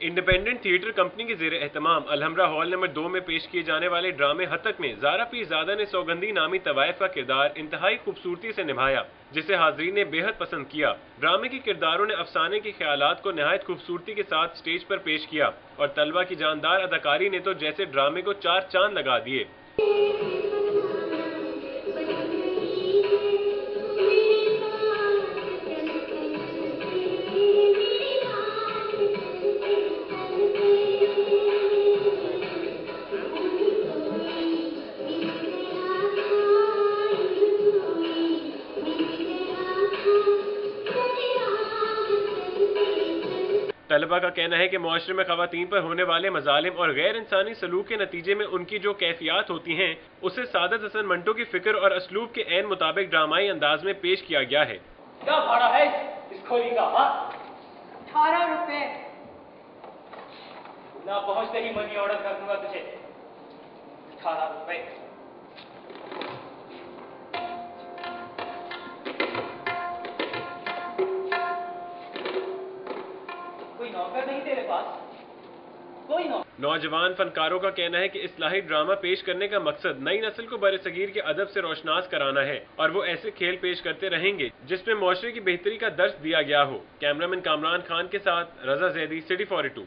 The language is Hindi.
इंडिपेंडेंट थिएटर कंपनी के जेर एहतमाम। अलहमरा हॉल नंबर दो में पेश किए जाने वाले ड्रामे हतक में जारा पीरजादा ने सौगंधी नामी तवायफ का किरदार इंतहाई खूबसूरती से निभाया, जिसे हाजरीन ने बेहद पसंद किया। ड्रामे के किरदारों ने अफसाने के ख्याल को नहायत खूबसूरती के साथ स्टेज पर पेश किया, और तलबा की जानदार अदाकारी ने तो जैसे ड्रामे को चार चाँद लगा दिए। तलबा का कहना है कि माशरे में खातन पर होने वाले मजालिम और गैर इंसानी सलूक के नतीजे में उनकी जो कैफियात होती हैं उसे सादत हसन मंटो की फ़िक्र और असलूब के एन मुताबिक ड्रामाई अंदाज में पेश किया गया है। क्या भाड़ा है इस खोली का हाँ? अठारह रुपए। ना पहुँचते ही मनी ऑर्डर कर दूँगा तुझे। अठारह रुपए। नौकर नहीं तेरे पास। कोई नौकर नौजवान फनकारों का कहना है कि इस्लाही ड्रामा पेश करने का मकसद नई नस्ल को बर सगीर के अदब से रोशनास कराना है और वो ऐसे खेल पेश करते रहेंगे जिसमें माशरे की बेहतरी का दर्श दिया गया हो। कैमरामैन कामरान खान के साथ Raza Zaidi City four two